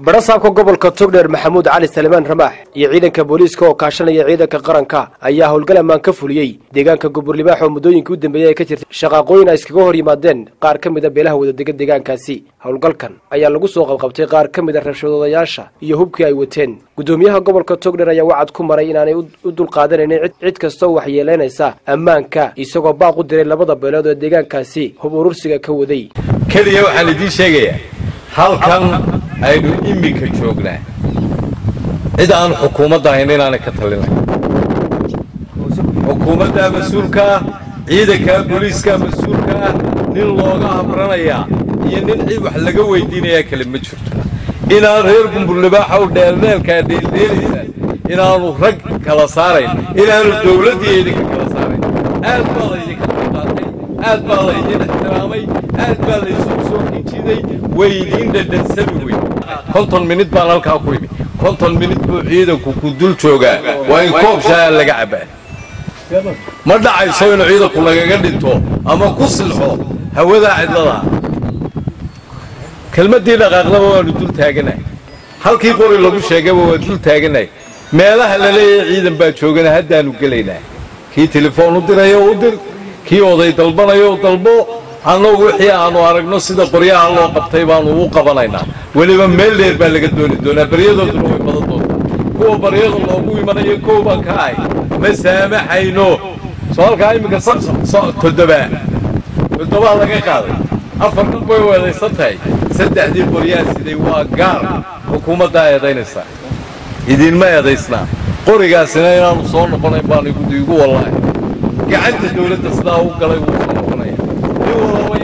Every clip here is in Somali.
badhasaabka gobolka togdheer maxamuud cali salimaan ramaax iyo ciidanka booliiska oo kaashanaya ciidanka qaranka ayaa howlgal ammaan ka fuliyey deegaanka goburlibaax oo muddooyinkii u dambeeyey ay ka jirtay shaqaaqooyin ay iskaga hor yimaadeen qaar ka mid a beelaha wadadega deegaankaasi. Howlgalkan ayaa lagu soo qabqabtay qaar ka mid a rabshadoodayaasha iyo hubkii ay wateen. Guddoomiyaha gobolka togdheer ayaa wacad ku maray inaanay u dulqaadanaynin cid kastoo waxyeelaynaysa ammaanka isagoo baaq u diray labada beelood oo deegaankaasi hub urursiga ka waday aynu iminka joognaa cid aan xukuumadda ahayn inaanay ka talinay xukuumaddaa mas'uulkaa ciidankaa booliiskaa mas'uulkaa nin looga habranayaa iyo nin cid wax laga weydiinayaa kale ma jirto inaan reer gumburlibaaxow dheeldheelkaa dheeldheelaysa inaanu rag kala saarayn inaanu dawladdii idinka kala saarayn aad baa laydinka dulqaatay aad baa laydin ixtiraamay aad baa laysugu soo hinjiday way idiin dhadhansami wey konton minid baan halkaa ku imi konton minid buu ciidanku ku dul joogaa. waa in koob shaaa laga cabbaa ma dhacayso inuu ciidanku lagaga dhinto ama ku silxo hawadaa cidladaa kelmaddii dhaqaaqdaba waanu dul taaganahay. halkii qori lagu sheegaba waa dul taaganahay. meelaha la ciidan baa joogana haddaanu gelaynaa. kii telefoon u dirayo u dir kii oday dalbanayo dalbo annagu wixii aanu aragno sida qoryaha loo qabtay baanu u qabanaynaa. Weliba meel dheer baa laga dooni doonaa baryadooduna way badan doontaa. Kuwa baryada loogu imanayo kooban ka ay ma saamaxayno. Soo halkaa iminka toddobaa toddobaa laga qaaday. Afar dhan bay weedaysan tahay saddexdii qoryaha siday waa gaar. Xukuumaddaa eedaynaysaa idinma eedaysnaa qorigaasina inaanu soo noqonayn baanu igu wallaahi gacanta dawladda sidaa u galay wuu soo noqonaya nin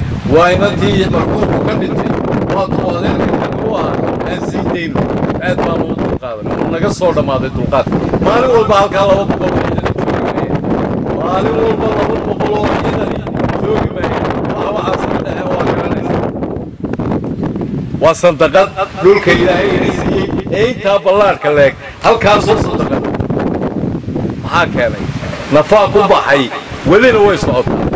waa inantii markuurku ka dhintay waatuu adeerka u ahaa aan sii dayno aad baanu u dulqaadan naga soo dhammaaday dulqaadka maalin walba halkaa laba boqol maalin walba laba boqol oo ciidani joogi maaya waxaas ka waa garanaysa waa sandaqad dhulka ilaahay ina siiyey ee intaa ballaadhka leeg halkaasoo sandaqad maxaa keenay nafaa ku baxay welina way socotaa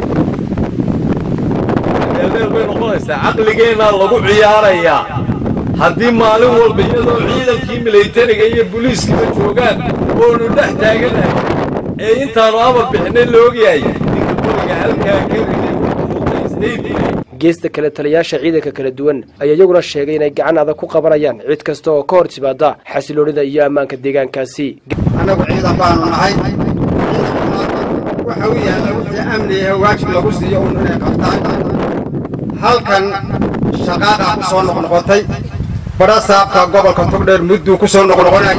deeldeel bay noqonaysaa caqligeennaa lagu ciyaarayaa haddii maalin walba iyadoo ciidankii milaytariga iyo buliiskiiba joogaan oonu dhex taaganahay ee intaannu amar bixinay la ogyahay ninka halkaa geesta kale taliyaasha ciidanka kala duwan ayaa iyaguna sheegay inay gacan adag ku qabanayaan cid kasta oo ka hor timaada xasiloonida iyo ammaanka deegaankaasi. Annagu ciidan baanu nahay waxa u yaalla wixii amniga waajib lagu siiyo un inay qabtaan halkan shaqaaqaa ku soo noqnoqotay badhasaabka gobolka togdheer mudduu ku soo noqnoqonayay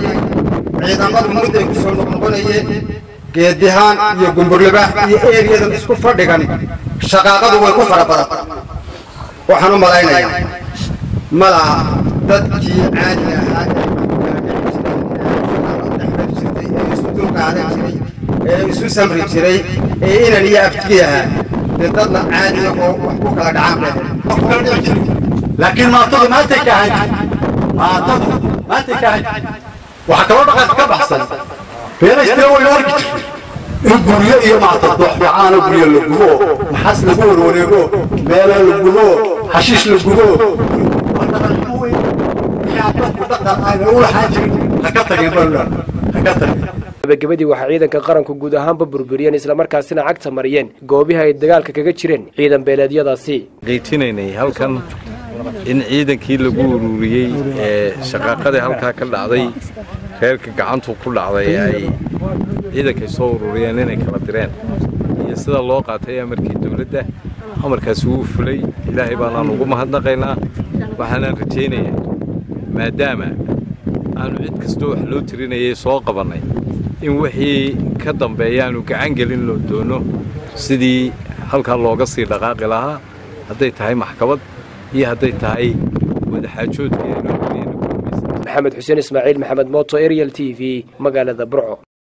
ciidamadu mudday ku soo noqnoqonayeen geedihaan iyo gumburlibaax iyo eeriyadan isku fadhigan shaqaaqadu way ku fara badan waxaan u malaynayaa malaa dadkii caadiga ahaa ee isu dulqaadan jiray ee isu samri jiray ee inan iyo aftigii ahaa لكن ما تض ما تكهن ما تض ما تكهن وحكوا بقى كم أحسن. فين اشتروا الورك الدنيا هي ما تضح بعان الدنيا للقلوب وحس لقول وليقول مال للقلوب حشيش للقلوب هكذا يقول حاجة هكذا يقول هكذا gabagabadii waxaa ciidanka qaranku guud ahaanba burburiyeen islamarkaasina cagta mariyeen goobihii ay dagaalka kaga jireen ciidan beeleedyadaasi. Qiijinaynay halkan in ciidankii lagu ururiyey ee shaqaaqadii halkaa ka dhacday reerka gacantu ku dhacday ay ciidankay soo ururiyeen inay kala direen. Iyo sida loo qaatay amarkii dawladda amarkaasi wuu fulay ilaahay baanaan ugu mahadnaqaynaa waxaanaan rajaynayaa maadaama aanu cid kastoo wax loo tirinayay soo qabannay in wixii ka dambeeya aanu gacan gelin loo doono. Sidii halkaa looga sii dhaqaaqi lahaa hadday tahay maxkamad iyo hadday tahay wadaxaajoodkii aynu maxamed xuseen ismaaciil maxamed mooto ariel t v magaalada burco